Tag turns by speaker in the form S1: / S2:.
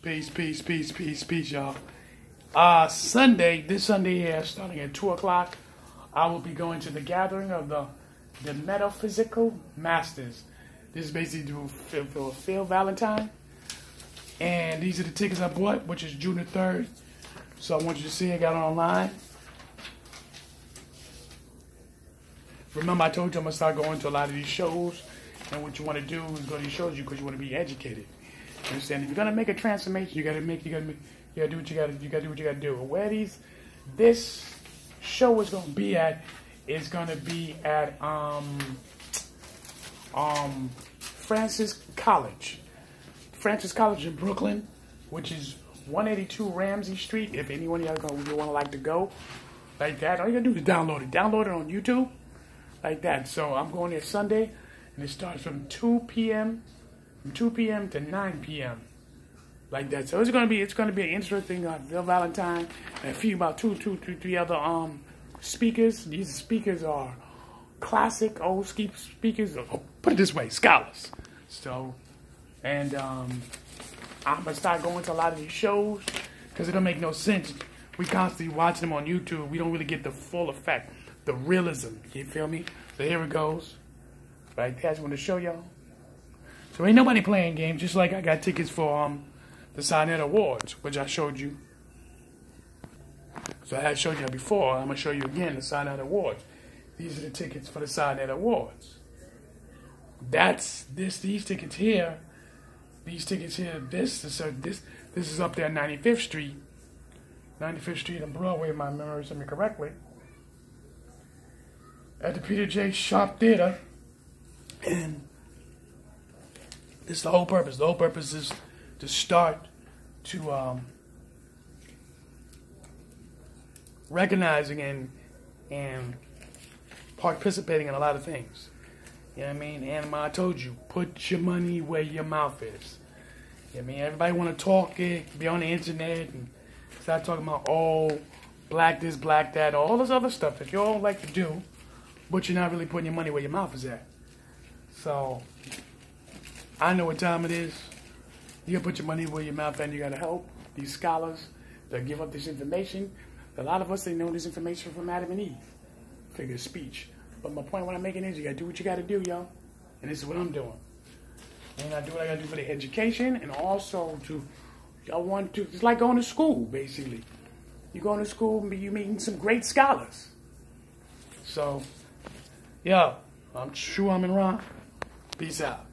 S1: Peace, peace, peace, peace, peace, y'all. Uh, Sunday, this Sunday here, starting at 2 o'clock, I will be going to the gathering of the the Metaphysical Masters. This is basically for, Phil Valentine. And these are the tickets I bought, which is June the 3rd. So I want you to see I got it online. Remember, I told you I'm going to start going to a lot of these shows. And what you want to do is go to these shows because you want to be educated. You understand? If you're gonna make a transformation, you gotta make you gotta make, you gotta do what you gotta you gotta do what you gotta do. Where these this show is gonna be at is gonna be at um um Francis College. Francis College in Brooklyn, which is 182 Remsen Street. If anyone y'all go you wanna like to go like that, all you gotta do is download it. Download it on YouTube. Like that. So I'm going there Sunday and it starts from 2 p.m from 2 p.m. to 9 p.m. Like that. So it's gonna be it's gonna be an interesting uh, Phil Valentine and a few about two, two, two, three other um speakers. These speakers are classic old speakers. Oh, put it this way, scholars. So, and um, I'm gonna start going to a lot of these shows because it don't make no sense. We constantly watch them on YouTube. We don't really get the full effect, the realism. You feel me? So here it goes. Right there, I just want to show y'all. So ain't nobody playing games, just like I got tickets for um, the Signet Awards, which I showed you. So I had showed you before. I'm going to show you again the Signet Awards. These are the tickets for the Signet Awards. That's this. These tickets here. These tickets here. This this this this is up there, 95th Street. 95th Street and Broadway, if my memory serves me correctly. At the Peter J. Sharp Theater. And is the whole purpose. The whole purpose is to start to um, recognizing and and participating in a lot of things. You know what I mean? And I told you, put your money where your mouth is. You know I mean? Everybody want to talk it, be on the internet, and start talking about, oh, black this, black that, all this other stuff that you all like to do, but you're not really putting your money where your mouth is at. So, I know what time it is. You gotta put your money where your mouth and you gotta help these scholars that give up this information. A lot of us they know this information from Adam and Eve. Figure of speech. But my point what I'm making is you gotta do what you gotta do, y'all. And this is what I'm doing. And I do what I gotta do for the education and also to y'all want to it's like going to school, basically. You going to school you meeting some great scholars. So, yeah, I'm Shu Amun Ra. Peace out.